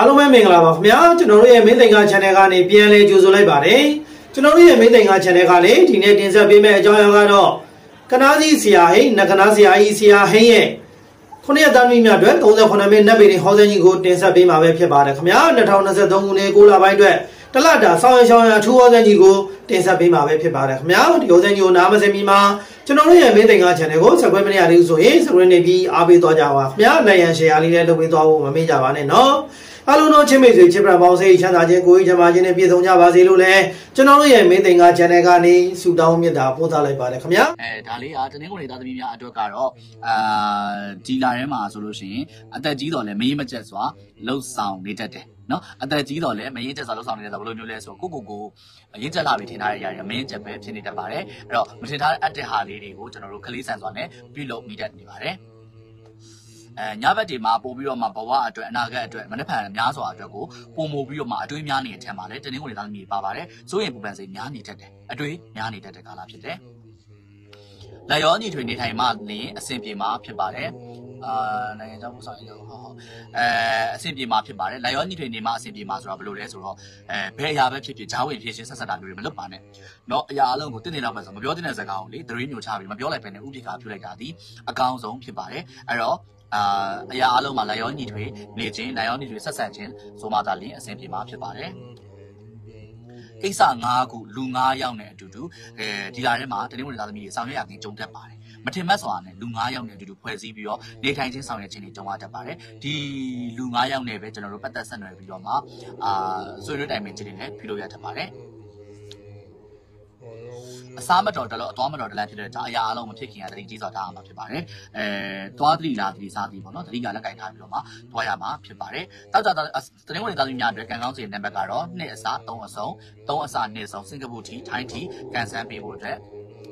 အားလုံးပဲမင်္ဂလာပါခင်ဗျာကျွန်တော်တို့ရဲ့မင်းသိင်္ဂ channel ကနေပြန်လဲကြိုဆိုလိုက်ပါတယ်ကျွန်တော်တို့ရဲ့မင်းသိင်္ဂ channel ကလည်းဒီနေ့တင်ဆက်ပေးမယ့်အကြောင်းအရာကတော့ကနာစီဆရာဟိနကနာဆရာကြီးဆရာဟိရဲ့ခုနှစ်သားမီးများအတွက်38မိနစ်နက်ပေဟောစင်းကြီးကိုတင်ဆက်ပေးမှာပဲဖြစ်ပါတယ်ခင်ဗျာ2023ခုနှစ်6လပိုင်းအတွက်တလတာဆောင်းရရှောင်းရထူးဟောစင်းကြီးကိုတင်ဆက်ပေးမှာပဲဖြစ်ပါတယ်ခင်ဗျာဒီဟောစင်းကြီးကိုနားမစင်မီမှာကျွန်တော်တို့ရဲ့မင်းသိင်္ဂ channel ကို subscribe မလုပ်ရသေးဘူးဆိုရင် subscribe နေပြီးအားပေးသွားကြပါခင်ဗျာလိုက်ရန် share လေးလည်းလုပ်ပေးသွားဖို့မမေ့ကြပါနဲ့နော် အားလုံးသောချစ်မိတ်ဆွေချစ်ပရပေါင်းစိတ်ချမ်းသာခြင်းကိုယ်ချမ်းသာခြင်းနဲ့ပြည့်စုံကြပါစေလို့လည်းကျွန်တော်တို့ရဲ့မင်းသိင်္ဂ channel ကနေဆုတောင်းမေတ္တာပို့သလိုက်ပါတယ်ခင်ဗျာအဲဒါလေးကတနင်္ဂနွေသားသမီးများအတွက်ကတော့အာဒီလာထဲမှာဆိုလို့ရှိရင်အသက်ကြီးတော်လည်းမရင်မကျက်စွာလှုပ်ဆောင်နေတတ်တယ်နော်အသက်ကြီးတော်လည်းမရင်ကျက်စွာလှုပ်ဆောင်နေတတ်တာဘယ်လိုမျိုးလဲဆိုကိုကိုကိုရင်းကျက်လာပြီထင်ထားတဲ့အရာတွေမရင်ကျက်ပဲဖြစ်နေတတ်ပါတယ်အဲ့တော့မထင်ထားတဲ့အတ္တဟာလေးတွေကိုကျွန်တော်တို့ခလေးဆန်စွာနဲ့ပြုလုပ်မိတတ်နေပါတယ် အဲညဘက်တွေမှာပို့ပြီးတော့မှဘဝအတွက်အနာဂတ်အတွက်မနေ့ဖန်များစွာအတွက်ကိုပုံမို့ပြီးတော့မှအတွေးများနေတဲ့အထက်မှာလည်းတင်းတင်းဝင်သားသမီးပါပါတယ်စိုးရင်ပူပန်စိတ်များနေတတ်တယ်အတွေးများနေတတ်တဲ့ကာလဖြစ်တယ်လက်ရောညီထွေနေထိုင်မှလင်းအဆင်ပြေမှာဖြစ်ပါတယ် အာနိုင်ငံခြားမှုဆောင်ရုံဟောဟောအဲအဆင်ပြေမှာဖြစ်ပါတယ်လက်ရောညီထွေနေမှာအဆင်ပြေမှာဆိုတာဘယ်လိုလဲဆိုတော့အဲဘယ်အရာပဲဖြစ်ဖြစ်ဂျားဝင်ဖြစ်ချင်းဆက်ဆက်တာမျိုးတွေမလုပ်ပါနဲ့เนาะအရာအလုံးကိုတည်နေတော့ပဲဆိုမပြောတဲ့စကားကိုလေသတိမျိုးချပြီးမပြောလိုက်ပဲနဲ့ဥပိ္ပခါပြုလိုက်တာဒီအကောင်းဆုံးဖြစ်ပါတယ်အဲ့တော့အာအရာအလုံးမှာလာရောညီထွေနေခြင်းလာရောညီထွေဆက်ဆံခြင်းဆိုမှသာလင်းအဆင်ပြေမှာဖြစ်ပါတယ်ကိစ္စ၅ခုလူ၅ယောက်နဲ့အတူတူအဲဒီလာထဲမှာတနင်္ဂနွေသားသမီးတွေဆောင်ရွက်ရခြင်းကြုံတတ်ပါတယ် မထင်မှတ်စွာနဲ့လူ9ယောက်နဲ့အတူတူဖွဲ့စည်းပြီးတော့နေထိုင်ခြင်းဆောင်ရွက်ခြင်းတွေကြုံရတတ်ပါတယ်ဒီလူ9ယောက်နဲ့ပဲကျွန်တော်တို့ပတ်သက်ဆက်နွယ်ပြီးတော့မှအာဆွေးနွေးတိုင်ပင်ခြင်းတွေလည်းပြုလုပ်ရတတ်ပါတယ်အစားမတော်တလို့အသွားမတော်တလန့်ဖြစ်တဲ့ဒါအရာအလုံးမဖြစ်ခင်ကတတိကြီးစွာထားရမှာဖြစ်ပါတယ်အဲသွားသတိလားသတိစားသတိပေါ့နော်သတိကလက်ကင်ထားပြီးတော့မှသွားရမှာဖြစ်ပါတယ်တောက်ကြတနင်္ဂနွေသားသမီးများအတွက်ကံကောင်းစီနံပါတ်ကတော့2အစား3အစုံ3အစား2အစုံစင်ကာပူထီထိုင်းထီကန်ဆန်းပေးဖို့အတွက်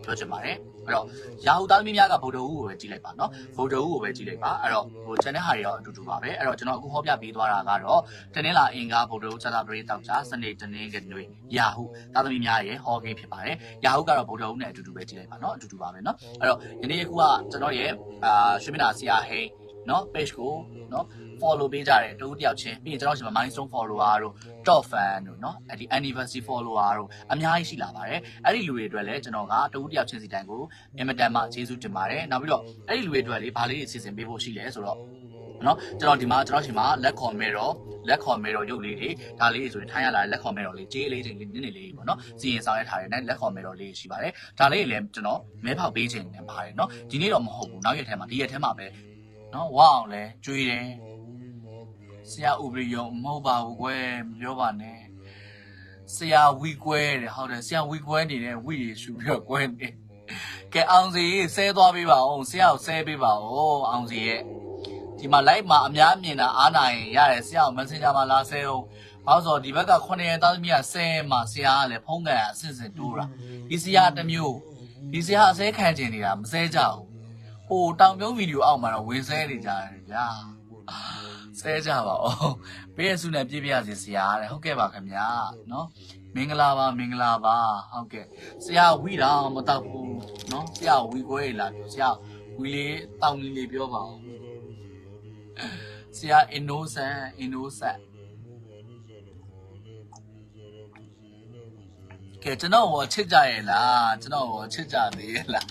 ပြောချင်ပါတယ် အဲ့တော့ရာဟုသားသမီးများကဗုဒ္ဓဟူကိုပဲကြည့်လိုက်ပါနော်ဗုဒ္ဓဟူကိုပဲကြည့်လိုက်ပါအဲ့တော့ဟို channel ဟာတွေရောအတူတူပါပဲအဲ့တော့ကျွန်တော်အခုဟောပြပေးသွားတာကတော့တနင်္လာအင်္ဂါဗုဒ္ဓဟူဇာတာပရိတောက်ကြစနေတနင်္ဂနွေရာဟုသားသမီးများရဲ့ဟောကိန်းဖြစ်ပါတယ်ရာဟုကတော့ဗုဒ္ဓဟူနဲ့အတူတူပဲကြည့်လိုက်ပါနော်အတူတူပါပဲနော်အဲ့တော့ယနေ့အခုကကျွန်တော်ရဲ့အာရွှေမနာဆရာဟိန်း နော် page ကိုနော် follow ပေးကြတယ်တူတယောက်ချင်းပြီးရင်ကျွန်တော်ရှင်မှာ milestone follower တို့ top fan တို့နော်အဲ့ဒီ anniversary follower တို့အများကြီးရှိလာပါတယ်အဲ့ဒီလူတွေအတွက်လည်းကျွန်တော်ကတူတယောက်ချင်းစီတိုင်းကိုအင်မတန်မှကျေးဇူးတင်ပါတယ်နောက်ပြီးတော့အဲ့ဒီလူတွေအတွက်လေဘာလေးတွေစီစဉ်ပေးဖို့ရှိလဲဆိုတော့နော်ကျွန်တော်ဒီမှာကျွန်တော်ရှင်မှာလက်ခေါ်မဲတော့လက်ခေါ်မဲတော့ရုပ်လေးတွေဒါလေးတွေဆိုရင်ထိုင်းရလာတဲ့လက်ခေါ်မဲတော့လေးကြေးလေးချင်းလေးနည်းနည်းလေးပေါ့နော်စီရင်ဆောင်ရထားတယ်နဲ့လက်ခေါ်မဲတော့လေးရှိပါတယ်ဒါလေးတွေလည်းကျွန်တော်မဲဖောက်ပေးခြင်းနဲ့ပါတယ်နော်ဒီနေ့တော့မဟုတ်ဘူးနောက်ရက်ထဲမှာဒီရက်ထဲမှာပဲ နော်ဝအောင်လဲကျွေးတယ်ဆရာဥပရိယုံမဟုတ်ပါဘူးကွယ်မပြောပါနဲ့ဆရာဝီကွဲတဲ့ဟုတ်တယ်ဆရာဝီကွဲနေတဲ့ဝီရရှူပြီးတော့ကွဲနေကဲအောင်စီဆဲသွားပေးပါဦးဆရာကိုဆဲပေးပါဦးအောင်စီရဲ့ဒီမှာ live မှာအများမြင်တာအားနိုင်ရတယ်ဆရာကို messenger မှာလာဆဲအောင်ဘာလို့ဆိုဒီဘက်က9ရက်သားသမီးကဆဲမှာဆရာကလည်းဖုန်းကန်အစစ်စစ်တိုးတာဒီဆရာတစ်မျိုးဒီဆရာအဆဲခံကျင်နေတာမဆဲကြဘူး ဟိုတောင်ပြုံးဗီဒီယိုအောက်မှာတော့ဝင်ဆဲနေကြတယ်ဗျာဆဲကြပါဦးပေးရစုနဲ့ပြည့်ပြရစီဆရာတဲ့ဟုတ်ကဲ့ပါခင်ဗျာနော်မင်္ဂလာပါမင်္ဂလာပါဟုတ်ကဲ့ဆရာဝီတော့မတော့ဘူးနော်ဆရာဝီခွဲလာပြောဆရာဝီလေးတောင်းလေးလေးပြောပါဦးဆရာ innocent innocent ကဲကျွန်တော်ဟောချစ်ကြရဲ့လားကျွန်တော်ဟောချစ်ကြသေးရဲ့လား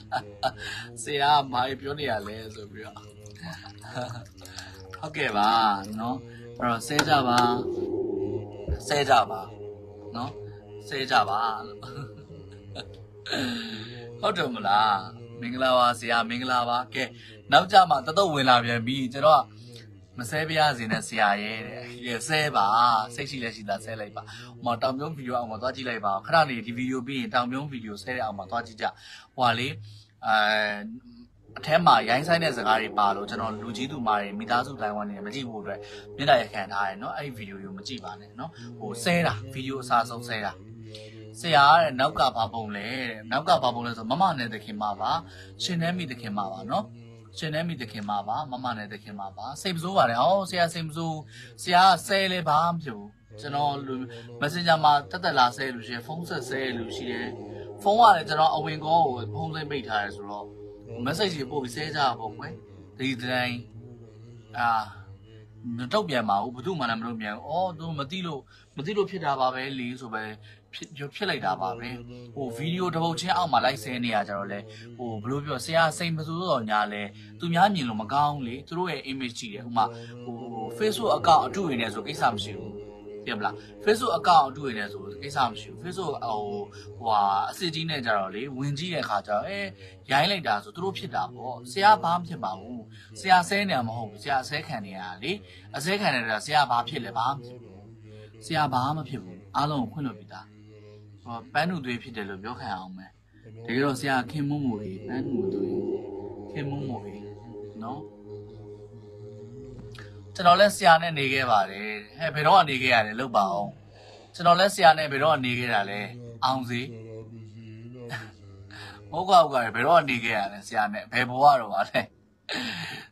ဆရာဘာပြောနေရလဲဆိုပြီးတော့ဟုတ်ကဲ့ပါเนาะအဲ့တော့ဆဲကြပါဆဲကြပါเนาะဆဲကြပါဟုတ်တယ်မလားမင်္ဂလာပါဆရာမင်္ဂလာပါကဲနောက်ကြမှာတတော့ဝင်လာပြန်ပြီကျွန်တော် မဆဲပြရစေနဲ့ဆရာရဲ့တဲ့ဆဲပါစိတ်ရှိလက်ရှိတာဆဲလိုက်ပါဟိုမှာတောင်ပြုံးဗီဒီယိုအောင်မှာသွားကြည့်လိုက်ပါခဏနေဒီဗီဒီယိုပြီးရင်တောင်ပြုံးဗီဒီယိုဆဲတဲ့အောင်မှာသွားကြည့်ကြဟိုဟာလေအဲအထက်မှာရိုင်းဆိုင်တဲ့စကားတွေပါလို့ကျွန်တော်လူကြီးသူမာတွေမိသားစုတိုင်းဝမ်နေမကြည့်ဖို့အတွက်မျက်နှာရခံထားတယ်เนาะအဲ့ဒီဗီဒီယိုကိုမကြည့်ပါနဲ့เนาะဟိုဆဲတာဗီဒီယိုအစားဆုံးဆဲတာဆရာတဲ့နောက်ကဘာပုံလဲတဲ့နောက်ကဘာပုံလဲဆိုမမနဲ့တခင်မပါရှင်နှဲမိတခင်မပါเนาะ ရှင်နေမိတခင်မှာပါမမနဲ့တခင်မှာပါစိတ်မဆိုးပါတယ်ဟောဆရာစိတ်မဆိုးဆရာဆဲလဲပါမဖြစ်ဘူးကျွန်တော်လူ Messenger မှာတက်တက်လာဆဲလို့ရှိရင်ဖုန်းဆက်ဆဲလို့ရှိတယ်ဖုန်းကလည်းကျွန်တော်အဝင်ကောကိုဖုန်းသိမ့်ပိတ်ထားရဲဆိုတော့ message တွေပို့ပြီးဆဲကြပါပေါ့ကွယ်ဒီတိုင်းအာ မတုတ်ပြန်ပါဘူးဘသူမှလည်းမတုတ်ပြန်ဘူးအော်သူမသိလို့မသိလို့ဖြစ်တာပါပဲလေဆိုပဲဖြစ်ဖြစ်လိုက်တာပါပဲဟိုဗီဒီယိုတစ်ပုတ်ချင်းအောက်မှာလိုက်ဆဲနေရကြတော့လေဟိုဘယ်လိုပြောဆရာစိတ်မဆိုးတော့ညာလဲသူများမြင်လို့မကောင်းလေသူတို့ရဲ့ image ကြည့်တယ်ဥမာဟို Facebook account အတူရနေဆိုကိစ္စမရှိဘူး ပြမလား Facebook account အတူရနေဆိုကိစ္စမရှိဘူး Facebook ဟိုဟိုဟာအစစ်ကြီးနဲ့ကြတော့လေဝင်ကြည့်တဲ့ခါကျတော့အဲရိုင်းလိုက်တာဆိုသူတို့ဖြစ်တာပေါ့ဆရာဘာမှဖြစ်ပါဘူးဆရာဆဲနေမှာမဟုတ်ဘူးဆရာဆဲခံနေရတာလေအဆဲခံနေတာဆရာဘာဖြစ်လဲဘာမှဖြစ်ဘူးဆရာဘာမှဖြစ်ဘူးအားလုံးကိုခွင့်လို့ပြီးသားဟောပန်းတူသွေးဖြစ်တယ်လို့ပြောခံအောင်မယ်တကယ်တော့ဆရာခင်မုံမို့ကြီးပန်းတူသွေးခင်မုံမို့ကြီးနော် ကျွန်တော်လည်းဆရာနဲ့နေခဲ့ပါတယ်ဟဲ့ဘယ်တော့ကနေခဲ့ရတယ်လို့ပါအောင်ကျွန်တော်လည်းဆရာနဲ့ဘယ်တော့ကနေခဲ့တာလဲအောင်စီမဟုတ်ကောက်ကဘယ်တော့ကနေခဲ့ရလဲဆရာနဲ့ဘယ်ဘဝတော့ပါလဲ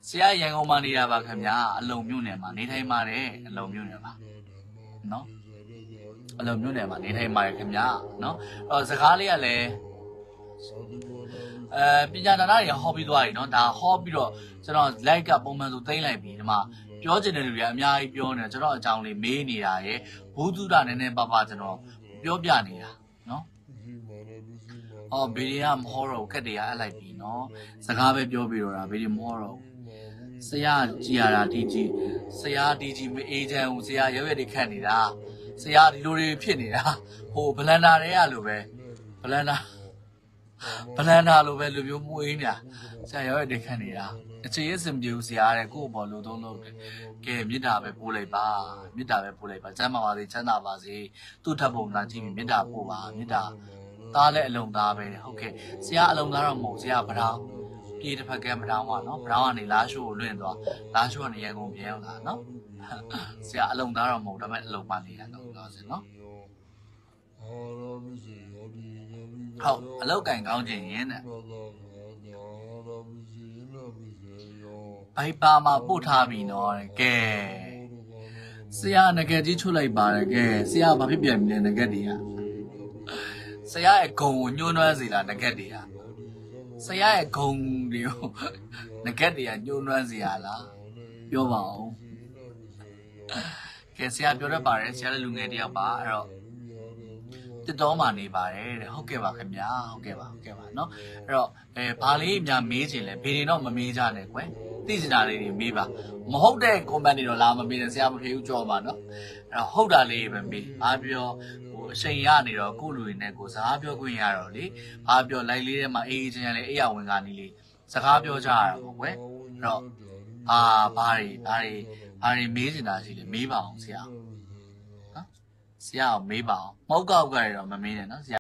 ဆရာရန်ကုန်မှာနေတာပါခင်ဗျာအလုံမြို့နယ်မှာနေထိုင်ပါတယ်အလုံမြို့နယ်မှာနော်အလုံမြို့နယ်မှာနေထိုင်ပါတယ်ခင်ဗျာနော်အဲ့တော့စကားလေးကလည်းအဲပညာဒါနတွေဟောပြီးသွားပြီเนาะဒါဟောပြီးတော့ကျွန်တော် like ကပုံမှန်ဆိုသိမ့်လိုက်ပြီဒီမှာ ပြောချင်တဲ့လူတွေအများကြီးပြောနေတာကျွန်တော်အကြောင်းလေးမေးနေတာရယ်ဘူးသူတာနည်းနည်းပါပါကျွန်တော်ပြောပြနေတာနော်အော်ဗီဒီယိုမဟောတော့ခက်တရားအပ်လိုက်ပြီနော်စကားပဲပြောပြီးတော့တာဗီဒီယိုမဟောတော့ဆရာကြည်ရတာဒီကြီးဆရာဒီကြီးမအေးချမ်းဘူးဆရာရွက်ရွက်တွေခတ်နေတာဆရာဒီလိုတွေဖြစ်နေတာဟိုဘလန်ဒါတွေကလိုပဲဘလန်ဒါ ဘလန်ဒါလိုပဲလူမျိုးမွေးနေတာဆရာရွက်တွေခတ်နေတာအခြေအစင်ပြူဆရာတဲ့ကို့ဘော်လူသုံးလို့ကဲမေတ္တာပဲပို့လိုက်ပါမေတ္တာပဲပို့လိုက်ပါကျမ်းမာပါစေချမ်းသာပါစေသူ့ထပ်ပုံလာကြည့်ပြီးမေတ္တာပို့ပါမေတ္တာသားလည်းအလုံးသားပဲဟုတ်ကဲ့ဆရာအလုံးသားတော့မဟုတ်ဆရာဗရောင်းပြေတစ်ဖက်ကဗရောင်းပါနော်ဗရောင်းကနေလာရှိုးကိုလွင့်သွားလာရှိုးကနေရန်ကုန်ပြန်ရောက်လာနော်ဆရာအလုံးသားတော့မဟုတ်ဒါပေမဲ့အလုံးပါနေရတော့လို့ဆိုနော်ဟု တ်အလောက်ကင်ကောင်းခြင်းရင်တဲ့ဘိုက်ပါမှာပို့ထားပြီနော်တဲ့ကဲဆရာငကယ်ကြီးချွတ်လိုက်ပါတယ်ကဲဆရာဘာဖြစ်ပြန်ပြီလဲငကက်တွေကဆရာရဲ့ဂုံကိုညှိုးနှွမ်းစေလားငကက်တွေကဆရာရဲ့ဂုံတွေကိုငကက်တွေကညှိုးနှွမ်းစေရလားပြောပါဦးကဲဆရာပြောတတ်ပါတယ်ဆရာလည်းလူငယ်တယောက်ပါအဲ့တော့ တစ်တော်မှနေပါတယ်တဲ့ဟုတ်ကဲ့ပါခင်ဗျာဟုတ်ကဲ့ပါဟုတ်ကဲ့ပါเนาะအဲ့တော့အဲဘာလေးများမေးခြင်းလဲဘေးတွေတော့မမေးကြနဲ့ကွယ်သိစရာလေးတွေမေးပါမဟုတ်တဲ့ comment တွေတော့လာမမေးနဲ့ဆရာမဖေဘူးကြောပါเนาะအဲ့တော့ဟုတ်တာလေးပဲမေးဘာပြောဟိုအချိန်ရနေတော့ကိုလူတွေနဲ့ကိုစကားပြောခွင့်ရတော့လေဘာပြောလိုက်လေးထဲမှာအေးအေးချမ်းချမ်းလေးအိယာဝင်ကနေလေးစကားပြောကြရတာပေါ့ကွယ်အဲ့တော့အာဘာတွေဘာတွေဘာတွေမေးနေတာရှိလဲမေးပါအောင်ဆရာ ဆရာကိုမေးပါအောင်မဟုတ်ကောက်ကရတော့မမေးနဲ့နော်ဆရာ